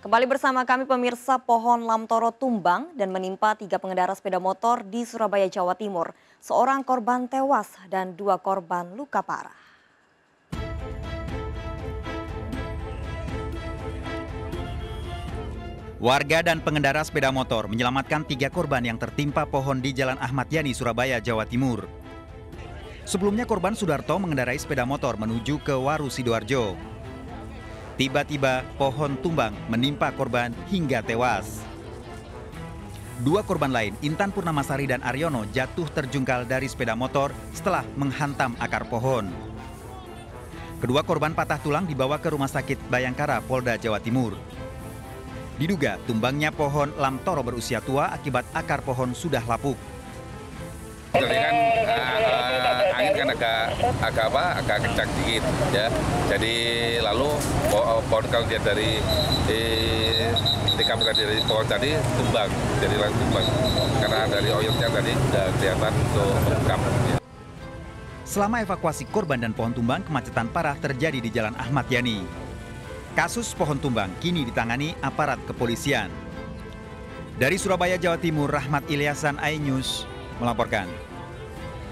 Kembali bersama kami pemirsa pohon lamtoro tumbang dan menimpa tiga pengendara sepeda motor di Surabaya, Jawa Timur. Seorang korban tewas dan dua korban luka parah. Warga dan pengendara sepeda motor menyelamatkan tiga korban yang tertimpa pohon di Jalan Ahmad Yani, Surabaya, Jawa Timur. Sebelumnya korban Sudarto mengendarai sepeda motor menuju ke Waru Sidoarjo. Tiba-tiba pohon tumbang menimpa korban hingga tewas. Dua korban lain, Intan Purnamasari dan Aryono, jatuh terjungkal dari sepeda motor setelah menghantam akar pohon. Kedua korban patah tulang dibawa ke Rumah Sakit Bayangkara, Polda Jawa Timur. Diduga tumbangnya pohon lamtoro berusia tua akibat akar pohon sudah lapuk. Jadi kan uh, angin kan agak agak apa agak kencang dikit ya. Jadi lalu pohon kalau dia dari eh, dikabarkan dari pohon tadi tumbang, jadi langsung tumbang karena dari oyotnya tadi sudah kelihatan untuk merekam. Ya. Selama evakuasi korban dan pohon tumbang, kemacetan parah terjadi di Jalan Ahmad Yani. Kasus pohon tumbang kini ditangani aparat kepolisian. Dari Surabaya, Jawa Timur, Rahmat Ilyasan, iNews melaporkan.